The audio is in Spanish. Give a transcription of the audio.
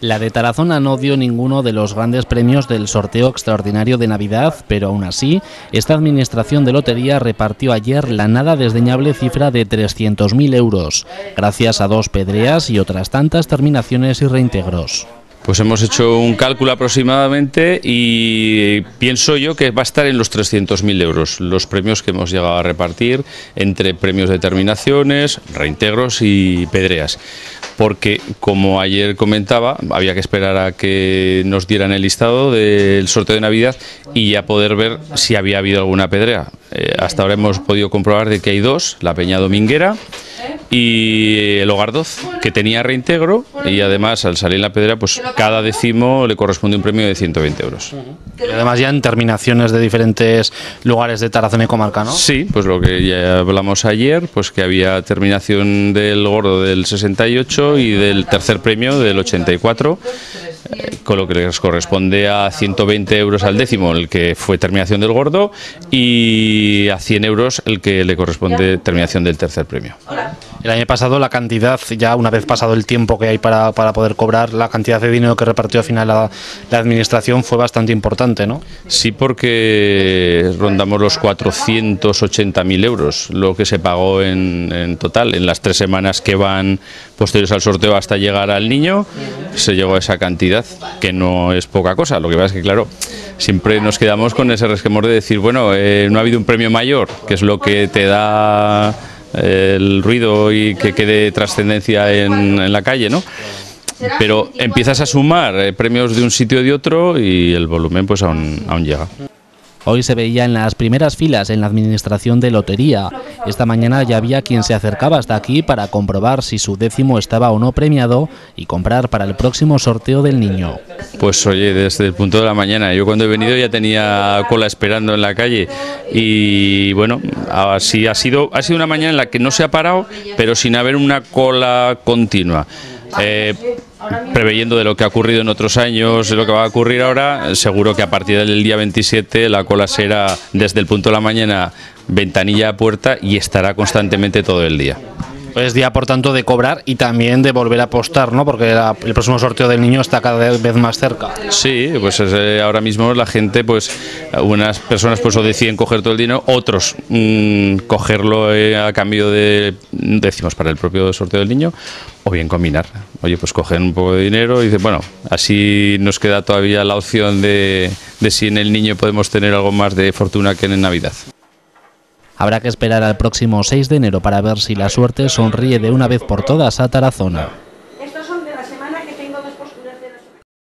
La de Tarazona no dio ninguno de los grandes premios del sorteo extraordinario de Navidad, pero aún así, esta administración de lotería repartió ayer la nada desdeñable cifra de 300.000 euros, gracias a dos pedreas y otras tantas terminaciones y reintegros. Pues hemos hecho un cálculo aproximadamente y pienso yo que va a estar en los 300.000 euros los premios que hemos llegado a repartir entre premios de terminaciones, reintegros y pedreas. Porque, como ayer comentaba, había que esperar a que nos dieran el listado del sorteo de Navidad y ya poder ver si había habido alguna pedrea. Eh, hasta ahora hemos podido comprobar de que hay dos, la Peña Dominguera y el Hogardoz, que tenía reintegro y además al salir la pedra, pues cada décimo le corresponde un premio de 120 euros. Y además ya en terminaciones de diferentes lugares de Tarazona y comarca, ¿no? Sí, pues lo que ya hablamos ayer, pues que había terminación del gordo del 68 y del tercer premio del 84 con lo que les corresponde a 120 euros al décimo el que fue terminación del gordo y a 100 euros el que le corresponde terminación del tercer premio. El año pasado la cantidad, ya una vez pasado el tiempo que hay para, para poder cobrar, la cantidad de dinero que repartió al final la, administración fue bastante importante, ¿no? Sí, porque rondamos los 480.000 euros, lo que se pagó en, en, total. En las tres semanas que van posteriores al sorteo hasta llegar al niño, se llegó a esa cantidad, que no es poca cosa. Lo que pasa es que, claro, siempre nos quedamos con ese resquemor de decir, bueno, eh, no ha habido un premio mayor, que es lo que te da el ruido y que quede trascendencia en, en, la calle, ¿no? Pero empiezas a sumar eh, premios de un sitio y de otro y el volumen pues aún, aún llega. Hoy se veía en las primeras filas en la administración de lotería. Esta mañana ya había quien se acercaba hasta aquí para comprobar si su décimo estaba o no premiado y comprar para el próximo sorteo del niño. Pues oye, desde el punto de la mañana, yo cuando he venido ya tenía cola esperando en la calle y bueno, así ha sido, ha sido una mañana en la que no se ha parado, pero sin haber una cola continua. Eh, preveyendo de lo que ha ocurrido en otros años, de lo que va a ocurrir ahora, seguro que a partir del día 27 la cola será desde el punto de la mañana ventanilla a puerta y estará constantemente todo el día. Es día, por tanto, de cobrar y también de volver a apostar, ¿no? Porque la, el próximo sorteo del niño está cada vez más cerca. Sí, pues es, eh, ahora mismo la gente, pues, unas personas pues o deciden coger todo el dinero, otros mmm, cogerlo eh, a cambio de décimos para el propio sorteo del niño, o bien combinar. Oye, pues cogen un poco de dinero y dicen, bueno, así nos queda todavía la opción de si en el niño podemos tener algo más de fortuna que en Navidad. Habrá que esperar al próximo 6 de enero para ver si la suerte sonríe de una vez por todas a Tarazona.